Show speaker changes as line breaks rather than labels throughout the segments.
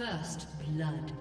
First blood.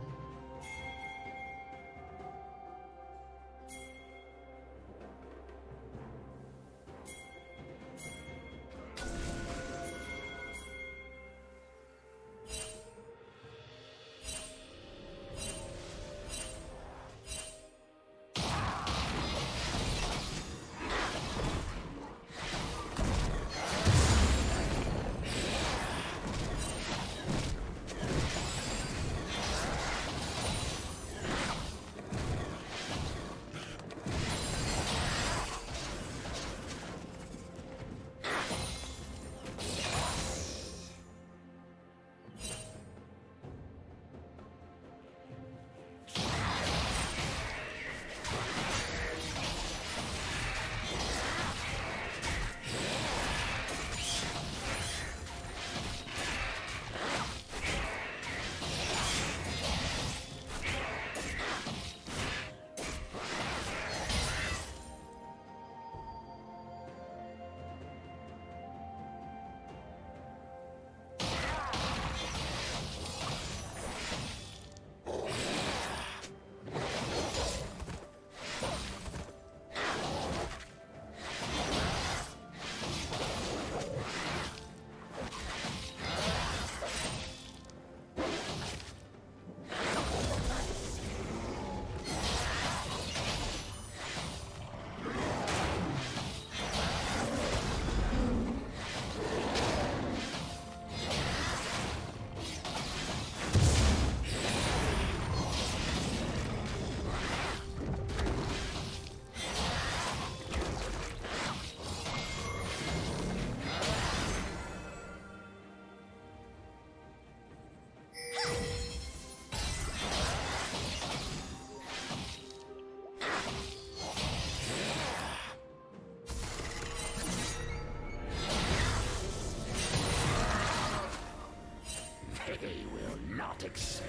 not.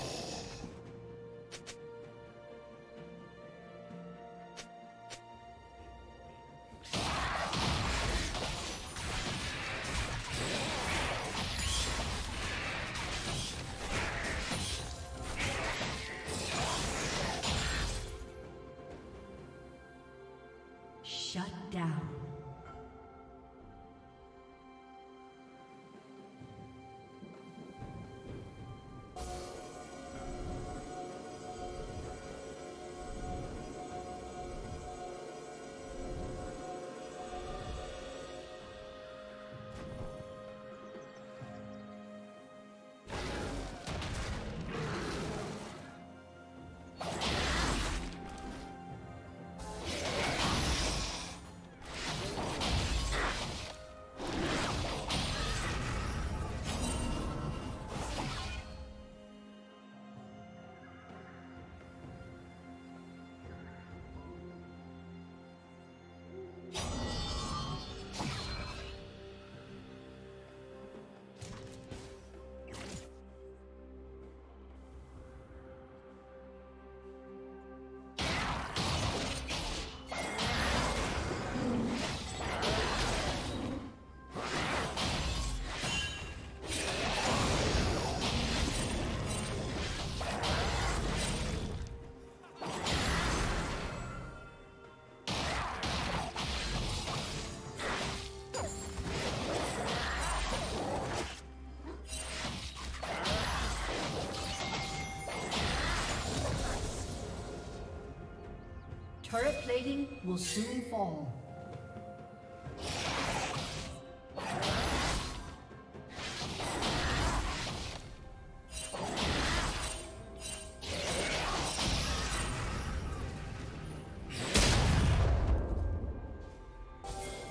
Turret plating will soon fall.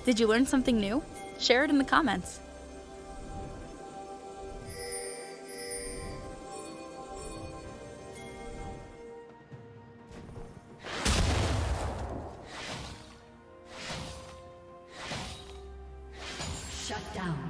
Did you learn something new? Share it in the comments.
down.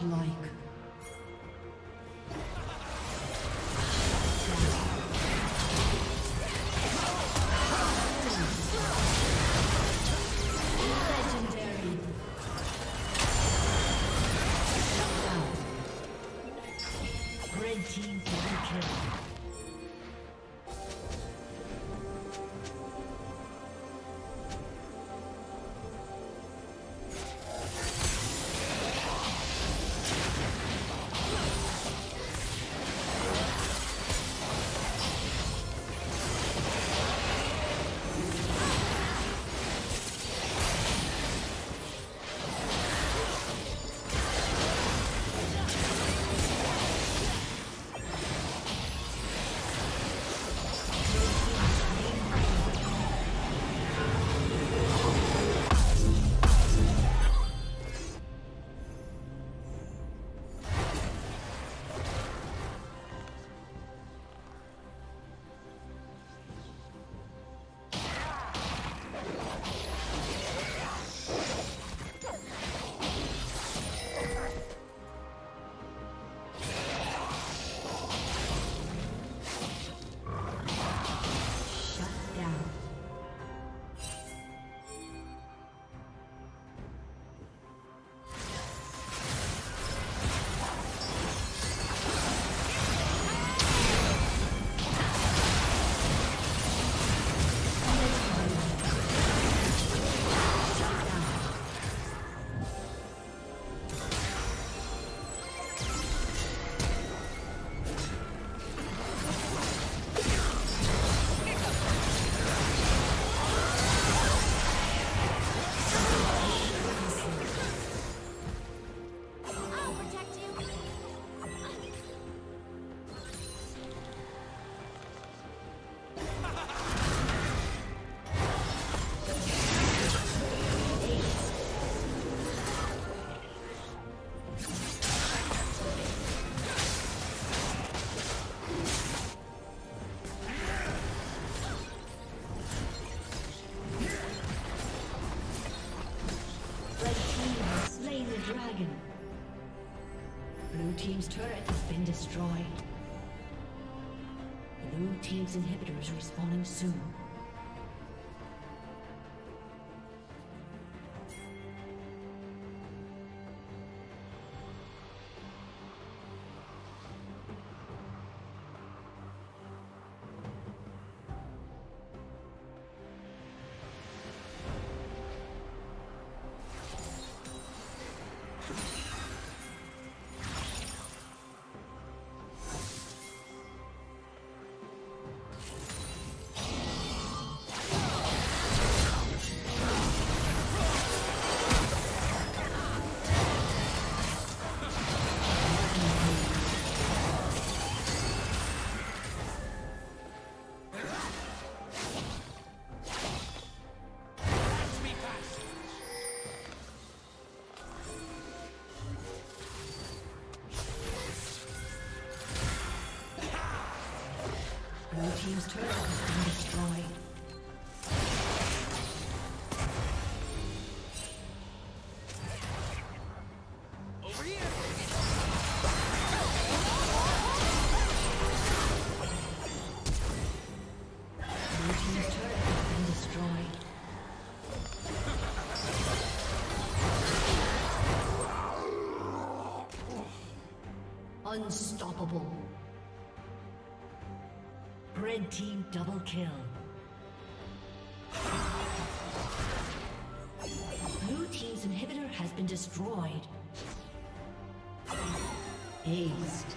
Godlike. Destroyed. Blue Team's inhibitors respawning soon. Unstoppable. Red team double kill. Blue team's inhibitor has been destroyed. Aced.